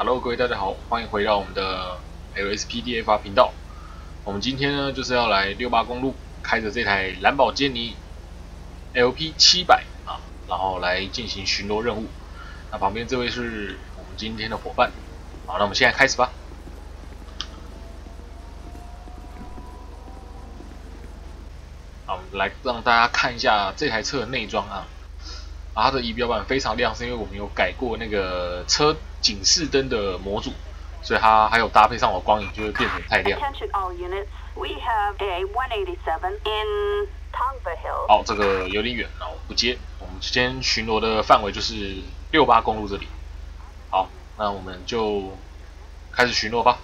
Hello，各位大家好，欢迎回到我们的 LSPDFR 频道。我们今天呢，就是要来六八公路，开着这台蓝宝坚尼 LP 七百啊，然后来进行巡逻任务。那旁边这位是我们今天的伙伴。好，那我们现在开始吧。好，我们来让大家看一下这台车的内装啊。啊，它的仪表板非常亮，是因为我们有改过那个车。警示灯的模组，所以它还有搭配上我光影，就会变成太亮。好，这个有点远，那我不接。我们今天巡逻的范围就是六八公路这里。好，那我们就开始巡逻吧。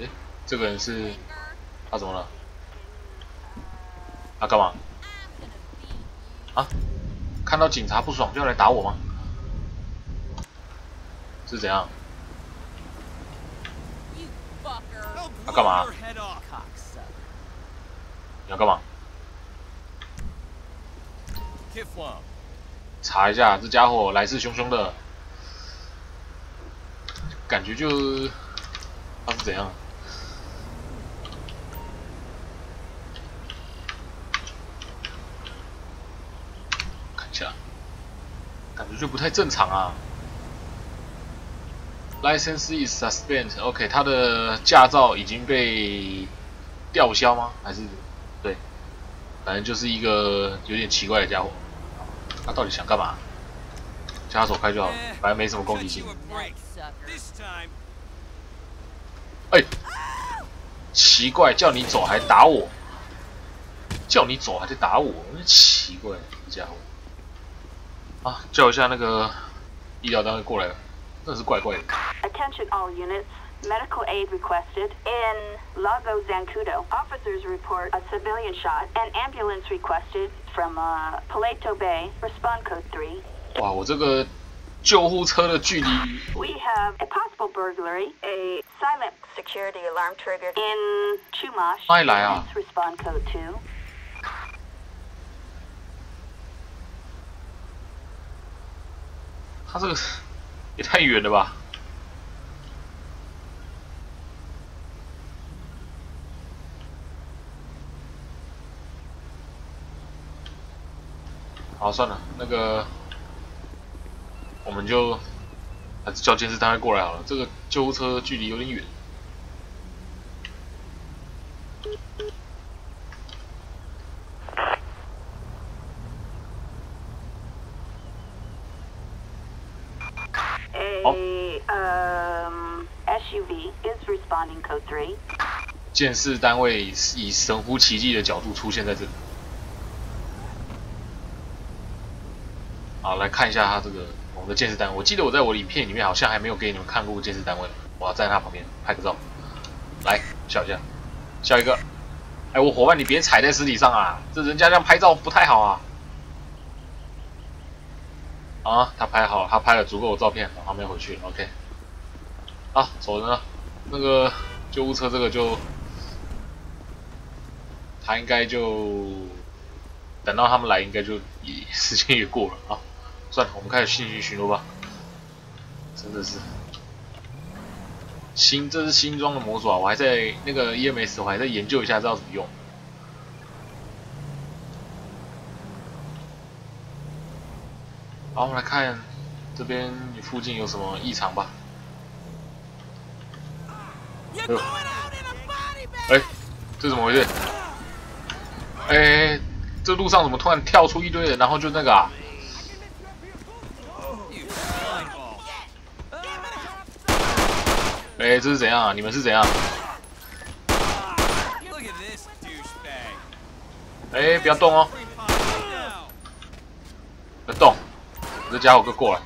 哎，这个人是他怎么了？他干嘛？啊！看到警察不爽就要来打我吗？是怎样？要干嘛？你要干嘛？查一下这家伙来势汹汹的，感觉就他是怎样？感觉就不太正常啊！License is suspended. OK，他的驾照已经被吊销吗？还是对？反正就是一个有点奇怪的家伙。他到底想干嘛？叫他走开就好了，反正没什么攻击性。哎，奇怪，叫你走还打我，叫你走还得打我，奇怪，这家伙。啊，叫一下那个医疗单位过来了，真是怪怪的。Attention all units. Medical aid requested in Lago Zancudo. Officers report a civilian shot. An ambulance requested from uh, Paleto Bay. Respond code 3. 哇，我这个救护车的距离。We have a possible burglary. A silent security alarm triggered in Chumash. 哪里来啊？Respond code 2. 这个也太远了吧！好，算了，那个我们就还是叫监视单位过来好了。这个救护车距离有点远。监视单位以神乎其技的角度出现在这里。好，来看一下他这个我们的监视单位。我记得我在我影片里面好像还没有给你们看过监视单位。我要在他旁边拍个照，来笑一下，笑一个。哎，我伙伴，你别踩在尸体上啊！这人家这样拍照不太好啊。啊，他拍好，他拍了足够的照片，然后没回去，OK。好，走人了。那个救护车这个就。他应该就等到他们来，应该就也时间也过了啊。算了，我们开始继续巡逻吧。真的是新，这是新装的模组啊！我还在那个 EMS，我还在研究一下，知道怎么用。好，我们来看这边附近有什么异常吧。哎，这怎么回事？哎，这路上怎么突然跳出一堆人，然后就那个啊？哎，这是怎样啊？你们是怎样？哎，不要动哦！别动！这家伙快过来！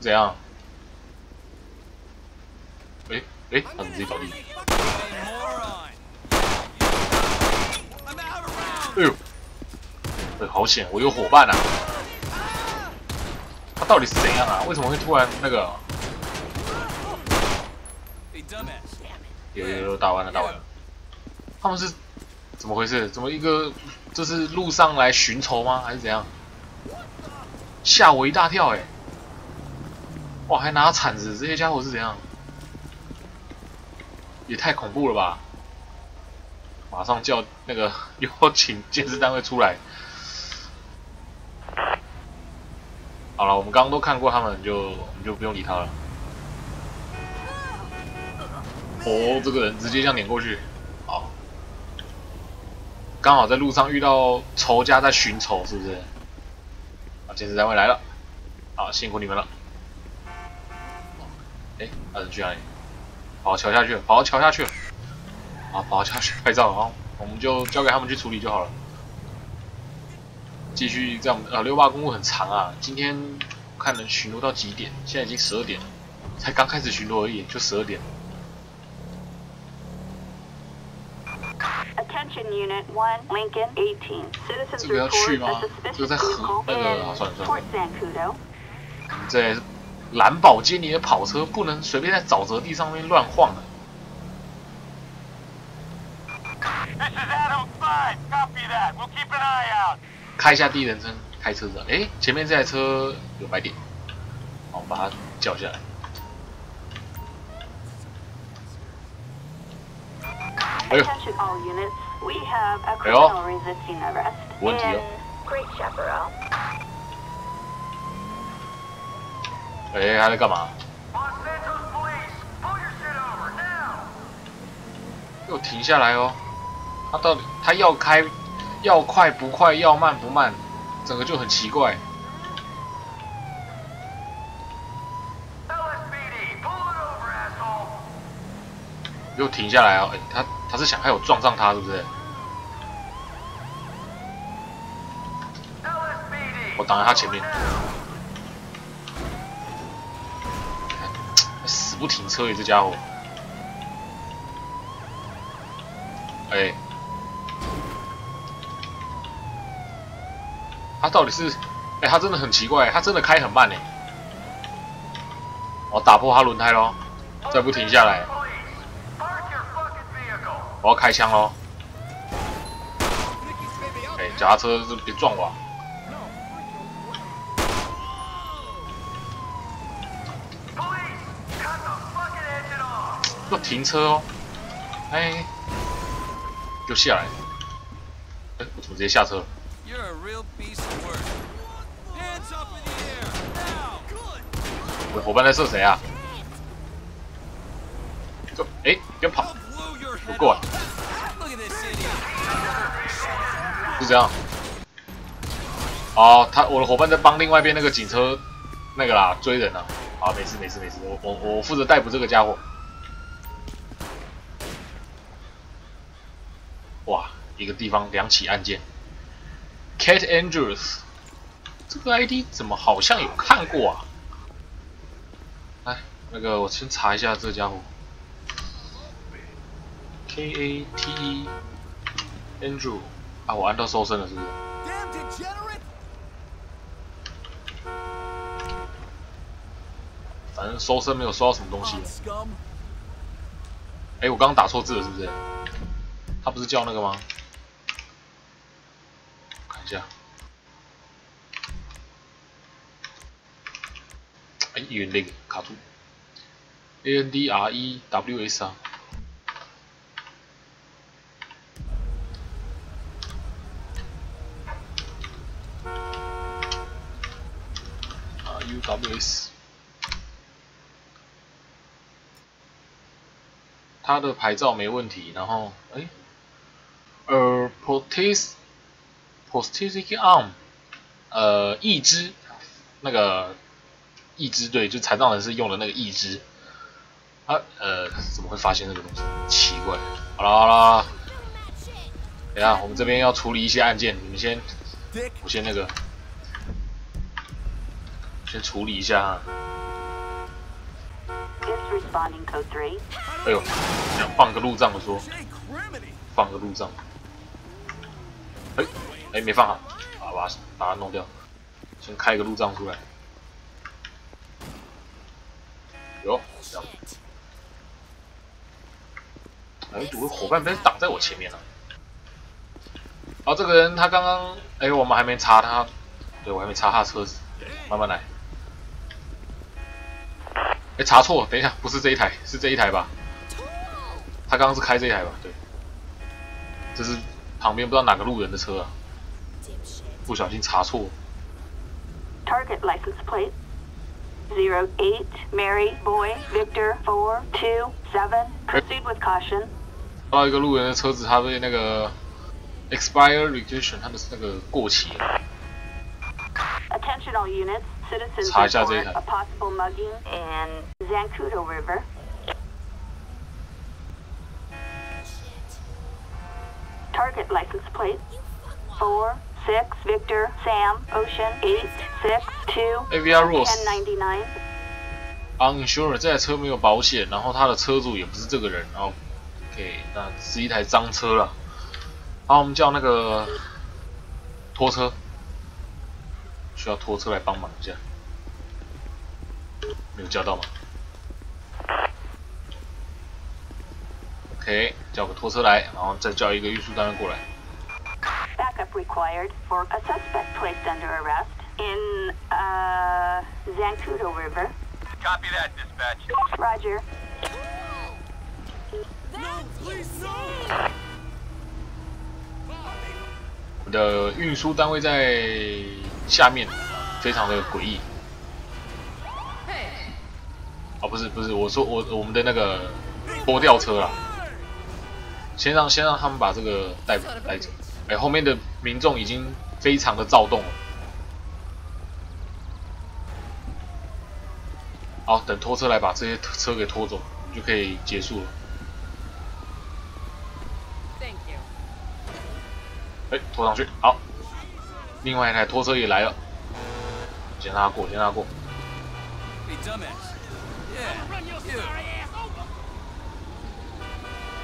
怎样？哎哎，他自己倒地。哎呦，哎，好险！我有伙伴啊！他到底是怎样啊？为什么会突然那个？有有有，打完了，打完了。他们是怎么回事？怎么一个就是路上来寻仇吗？还是怎样？吓我一大跳哎！哇，还拿铲子，这些家伙是怎样？也太恐怖了吧！马上叫那个 邀请监视单位出来。好了，我们刚刚都看过他们，就我们就不用理他了。哦，这个人直接这样碾过去，好，刚好在路上遇到仇家在寻仇，是不是？啊，监视单位来了，好，辛苦你们了。哎，那人去哪里？跑桥下去了，跑桥下去了。啊，跑桥下去拍照，好，我们就交给他们去处理就好了。继续这样，呃，六八公路很长啊，今天看能巡逻到几点？现在已经十二点了，才刚开始巡逻而已，就十二点。Attention Unit 1, Lincoln 18. Citizens 这个要去吗？这个在河那个啊，算了算了.在蓝宝坚尼的跑车不能随便在沼泽地上面乱晃啊！开一下第一人称，开车子。哎，前面这台车有白点，我们把它叫下来。哎呦！哎呦！问题。哎，还在干嘛？又停下来哦。他到底，他要开？要快不快，要慢不慢，整个就很奇怪。又停下来哦！哎，他他是想害我撞上他，是不是？我挡在他前面，死不停车耶，这家伙！哎，到底是？哎，他真的很奇怪，他真的开很慢哎！我打破他轮胎喽，再不停下来，我要开枪喽！哎，脚踏车是别撞我啊！要停车哦！哎，就下来。哎，我怎么直接下车？youre a realpiece 我的伙伴在射谁啊？别跑。不过。了是这样。哦他我的伙伴在帮另外一边那个警车那个啦追人呢好没事没事没事。我我我负责逮捕这个家伙。哇一个地方两起案件。Cat Andrews，这个 ID 怎么好像有看过啊？来，那个我先查一下这家伙。K A T E Andrew 啊，我按到搜身了是不是.反正搜身没有搜到什么东西.哎、我刚刚打错字了，是不是？他不是叫那个吗？下。哎，语言那个卡住。A N D R E W S 啊。R U W S。他的牌照没问题，然后哎，呃，prosthetic prosthetic arm，呃，义肢，那个义肢对，就残障人士用的那个义肢，啊，呃，怎么会发现这个东西？奇怪。好了好了，等下我们这边要处理一些案件，你们先，我先那个，先处理一下啊。Is responding code 3. 哎呦，想放个路障的说。放个路障。哎、没放好，啊，把它把它弄掉，先开个路障出来。有，这样。哎、我的伙伴被挡在我前面了、啊，这个人他刚刚，哎，我们还没查他，对我还没查他车子，慢慢来。哎，查错，等一下，不是这一台，是这一台吧？他刚刚是开这一台吧？对，这是旁边不知道哪个路人的车啊，不小心查错。 Target license plate. Zero eight Mary Boy Victor four two seven. Proceed with caution. 到一个路人的车子，他被那个 expire registration，他的那个过期了。 Attention all units. Citizens 查一下这一 report 台 a possible mugging in Zancudo River. Target license plate. Four six Victor Sam Ocean eight six two AVR ten ninety nine. uninsured 这台车没有保险，然后他的车主也不是这个人，然后 OK，那是一台脏车了。好，我们叫那个拖车，需要拖车来帮忙一下。没有叫到吗？OK，叫个拖车来，然后再叫一个运输单位过来。Required for a suspect placed under arrest in uh Zancudo River. Copy that, dispatch. Roger. No, please, no! 我们的运输单位在下面，非常的诡异。啊，不是不是，我说我我们的那个拖吊车啦，先让先让他们把这个带带走。哎，后面的民众已经非常的躁动了。好，等拖车来把这些车给拖走，就可以结束了。Thank you. 哎，拖上去，好。另外一台拖车也来了，先让他过，先让他过。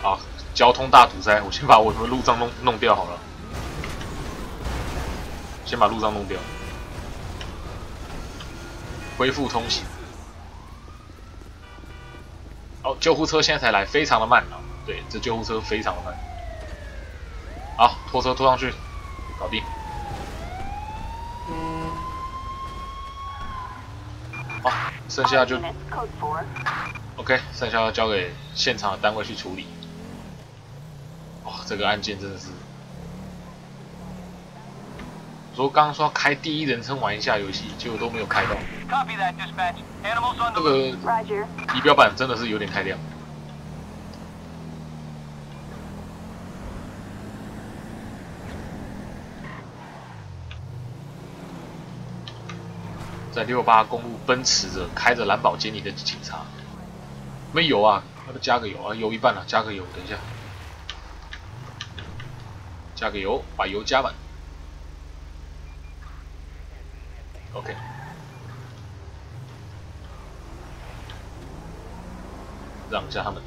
好，交通大堵塞，我先把我的路障弄弄掉好了。先把路障弄掉，恢复通行。哦，救护车现在才来，非常的慢啊。对，这救护车非常的慢。好，拖车拖上去，搞定。好，剩下就. OK，剩下要交给现场的单位去处理。哇、这个案件真的是，说刚刚说要开第一人称玩一下游戏，结果都没有开到。这个仪表板真的是有点太亮。在六八公路奔驰着开着兰博基尼的警察，没油啊，那不加个油啊，油一半了、加个油，等一下，加个油，把油加满。OK，让一下他们。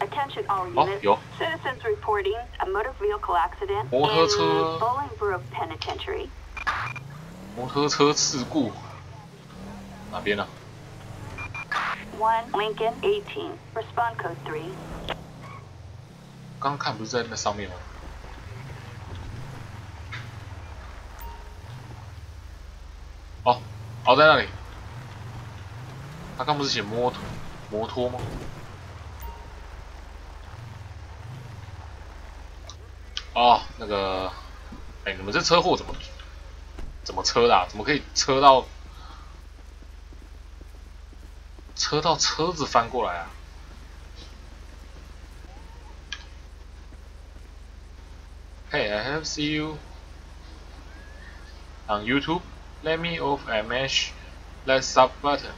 Attention all 好，units. 有 Citizens reporting a motor vehicle accident 摩托 in 车 Bolingbrook Penitentiary. 摩托车事故，哪边呢、One Lincoln 18. Respond code three. 刚刚看不是在那上面吗？哦，在那里。他刚不是写摩托摩托吗？哦，那个，哎，你们这车祸怎么怎么车的、啊？怎么可以车到车到车子翻过来啊？Hey, I have seen you on YouTube. Let me off a mesh. Let's sub button.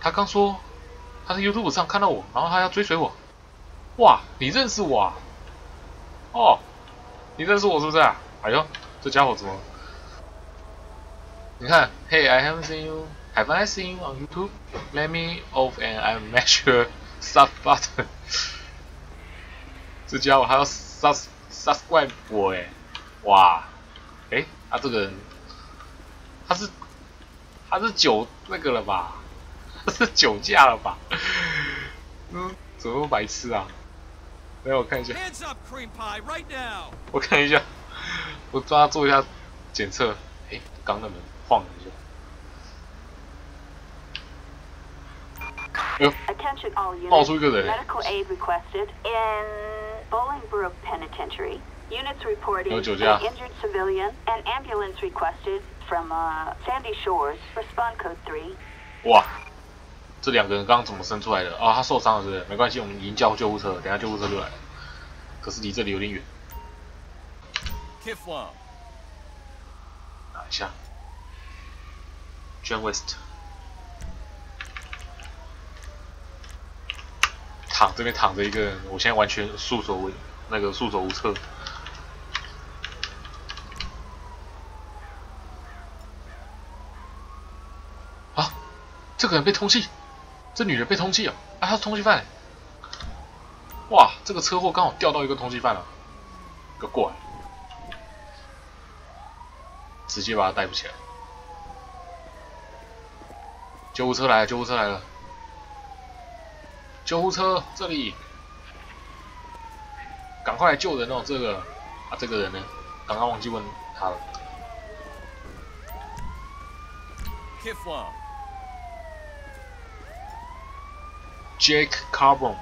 他刚说他在 YouTube 上看到我，然后他要追随我。哇，你认识我啊？哦，你认识我是不是啊？哎呦，这家伙怎么？你看，Hey, I haven't seen you. Have I seen you on YouTube? Let me off and I measure sub button. 这家伙还要 sus subscribe 我哎，哇，哎，他这个人，他是他是酒那个了吧？他是酒驾了吧？嗯，怎么那么白痴啊？来，我看一下，Hands up, cream pie, right now! 我看一下，我抓他做一下检测。诶，刚那门晃了一下。哎呦，Attention all 冒 units. 出一个人。Medical aid requested in Bolingbrook Penitentiary. Units reporting 有 an 酒驾 injured civilian. An ambulance requested from uh, Sandy Shores. Respond code 3. 哇，这两个人刚刚怎么生出来的？啊，他受伤了，是不是？没关系，我们已经叫救护车了，等一下救护车就来了。可是离这里有点远， Kif one. 拿一下。John West， 躺这边躺着一个人，我现在完全束手无那个束手无策。啊，这个人被通缉，这女人被通缉了，啊，她是通缉犯。哇，这个车祸刚好掉到一个通缉犯了，给我过来，直接把他逮捕起来。救护车来了，救护车来了，救护车这里，赶快来救人哦！这个啊，这个人呢？刚刚忘记问他了。 Kif one. Jake Carbon。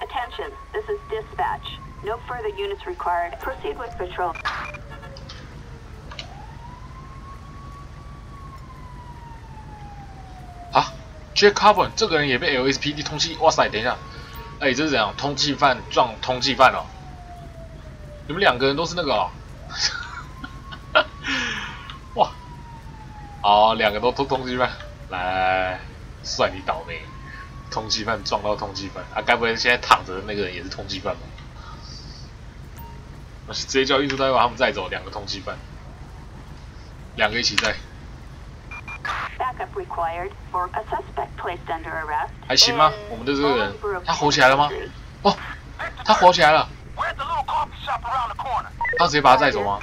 Attention, this is dispatch. No further units required. Proceed with patrol. ，Jack Carbon 这个人也被 LSPD 通缉，哇塞！等一下，哎，这是怎样？通缉犯撞通缉犯哦？你们两个人都是那个哦？哇！好，两个都通通缉犯，来，算你倒霉，通缉犯撞到通缉犯，啊，该不会现在躺着的那个人也是通缉犯吧？我直接叫运输单位把他们载走，两个通缉犯，两个一起载。Backup required for a suspect placed under arrest. 还行吗？我们的这个人，他活起来了吗？哦，他活起来了。他直接把他带走吗？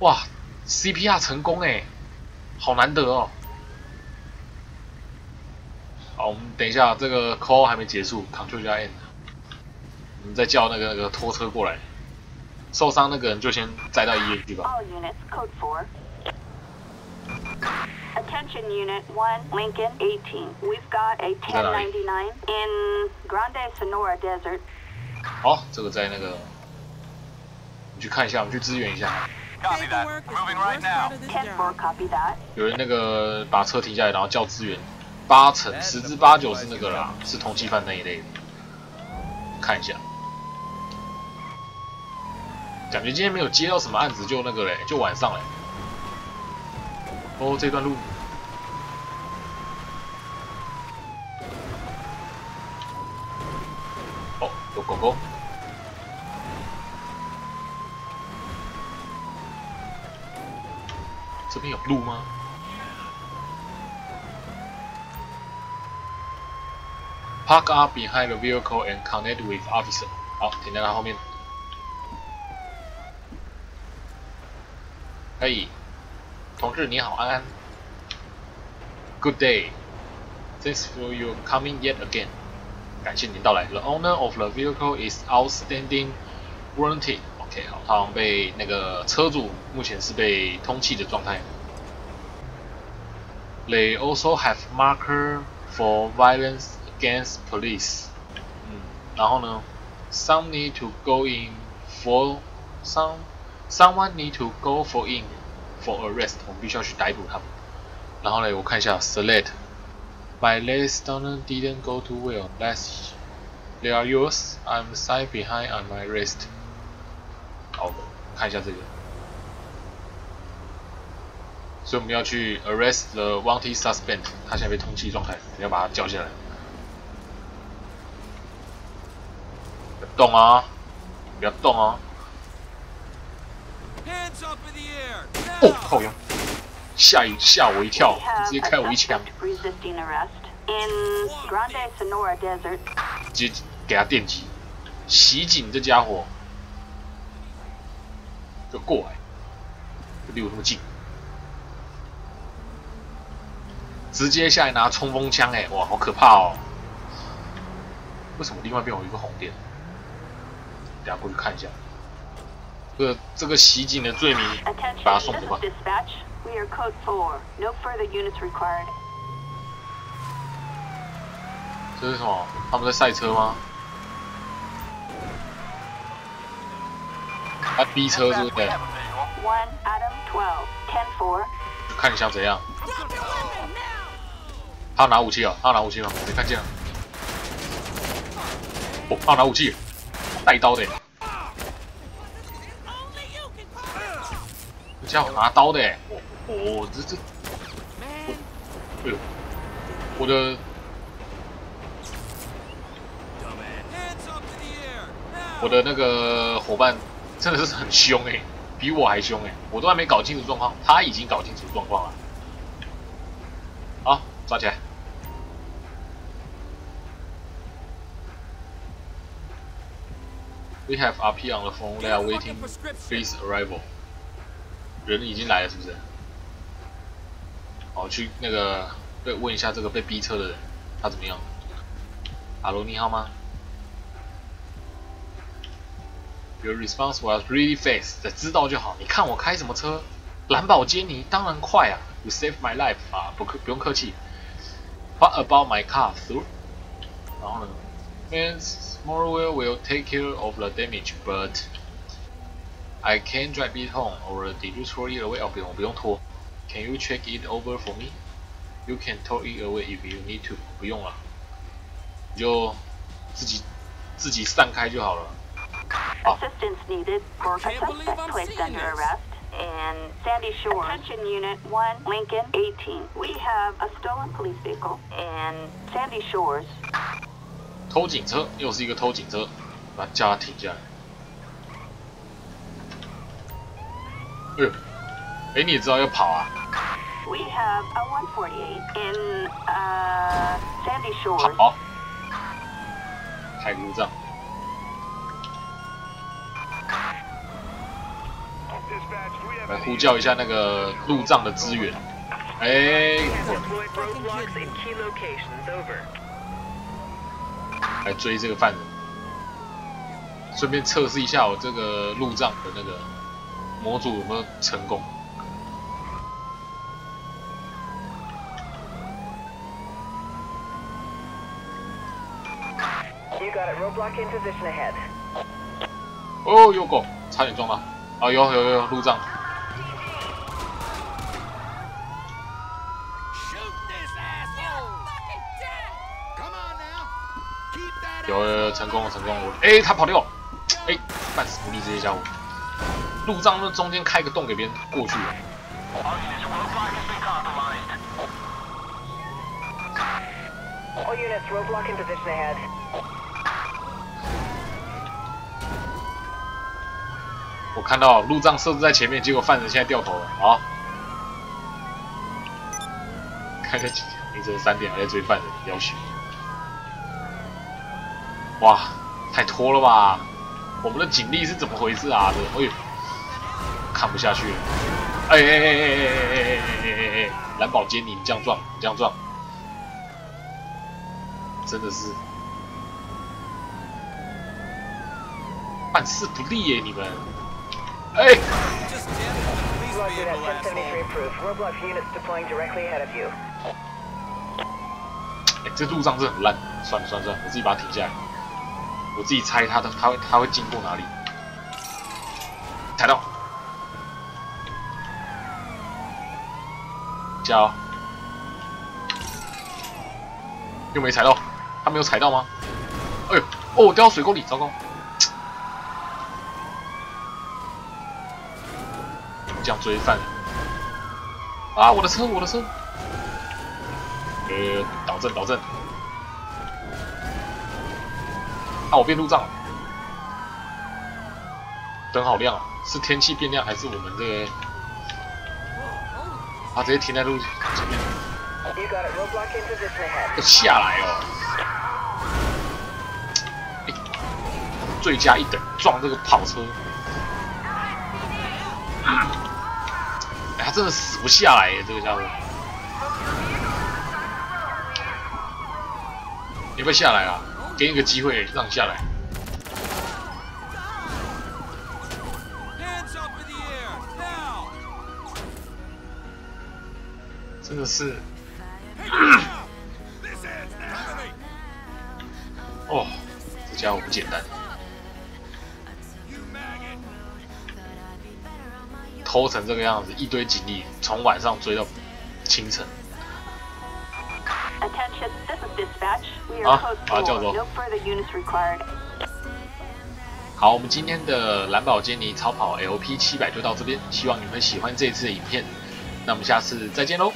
哇，CPR 成功哎，好难得哦！好，我们等一下，这个 call 还没结束，Ctrl 加 N，我们再叫那个那个拖车过来。受伤那个人就先载到医院去吧。Attention Unit 1, Lincoln 18. We've got a 1099 in Grande Sonora Desert. 好，这个在那个，你去看一下，我们去支援一下。Copy that. Moving right now. of this 10 4, copy that. 有人那个把车停下来，然后叫支援，八成十之八九是那个啦，是通缉犯那一类的。看一下，感觉今天没有接到什么案子，就那个嘞，就晚上嘞。哦，这段路，哦，有狗狗。这边有路吗？Park up behind the vehicle and connect with officer。好，停在他后面。嘿，同志你好，安安。Good day. Thanks for your coming yet again. 感谢您到来。The owner of the vehicle is outstanding warranty. OK，好，他好像被那个车主目前是被通缉的状态。They also have marker for violence against police. 嗯，然后呢，some need to go in for some someone need to go for in for arrest. 我们必须要去逮捕他们。然后呢，我看一下 select. My last donor didn't go too well. Let's they are yours. I'm side behind on my wrist. 好，看一下这个。所以我们要去 arrest the wanted suspect，他现在被通缉状态，你要把他叫下来。不要动啊！不要动啊！Hands up in the air. 哦.靠呀！吓一吓我一跳直接开我一枪.直接给他电击，袭警这家伙，就过来。离我那么近，直接下来拿冲锋枪，哎，哇，好可怕哦！为什么另外一边有一个红点？等下过去看一下。这个这个袭警的罪名，把他送走吧 is。dispatch. We are code 4. No further units required. 这是什么？他们在赛车吗？他逼车是不是？1 Adam 12. 10 4. 就看你想怎样。他要拿武器啊，他要拿武器吗？没看见啊。哦，他要拿武器，带刀的耶。叫我拿刀的。哦，这这。哎呦，我的。我的那个伙伴真的是很凶诶，比我还凶诶，我都还没搞清楚状况，他已经搞清楚状况了。好，抓起来。We have RP on the phone，they are waiting for his arrival。人已经来了，是不是？好，去那个被问一下这个被逼车的人，他怎么样？哈喽，你好吗？Your response was really fast，知道就好。你看我开什么车？兰博基尼，当然快啊！You saved my life 啊，不客不用客气。What about my car, sir？然后呢？And Smallwell will take care of the damage, but I can drive it home, or did you throw it away? 哦，不用，不用拖。Can you check it over for me? You can tow it away if you need to. 不用了，你就自己自己散开就好了。 Assistance needed for a Can't believe suspect I'm placed seeing under this. arrest in Sandy Shores. Attention Unit 1, Lincoln 18. We have a stolen police vehicle in Sandy Shores. 偷警车，又是一个偷警车，把叫他停下来。 哎呦，哎，你知道要跑啊。好，开路障。来呼叫一下那个路障的资源。哎。来追这个犯人。顺便测试一下我这个路障的那个。模组有没有成功。You got it. Roadblock in position ahead. 哦，有狗，差点撞到。啊，有有有有路障，Shoot this asshole! Come on now! 有有有成功了成功了。我哎，他跑掉了，哎，半死不离这些家伙。路障那中间开个洞给别人过去。我看到路障设置在前面，结果犯人现在掉头了好！开个警车凌晨三点还在追犯人，妖血！哇，太拖了吧！我们的警力是怎么回事啊？这，哎呦！看不下去了。哎哎哎哎哎哎哎哎哎哎！蓝宝坚，你这样撞，你这样撞，真的是办事不利耶、你们，哎、这路障是很烂，算了算了算了，我自己把它停下来。我自己猜他的，他会他会经过哪里？踩到。加！又没踩到，他没有踩到吗？哎呦，哦，我掉到水沟里，糟糕！这样追犯啊！我的车，我的车！呃，倒正倒正。啊，我变路障了，灯好亮啊！是天气变亮，还是我们这个？啊，直接停在路前面.要下来哦！哎罪加一等，撞这个跑车。他真的死不下来耶，这个家伙。你不要下来啊？给你个机会让你下来。真的是。哦，这家伙不简单。偷成这个样子，一堆警力从晚上追到清晨。啊，把叫做。好，我们今天的蓝宝坚尼超跑 LP 700就到这边，希望你们喜欢这次的影片。那我们下次再见喽。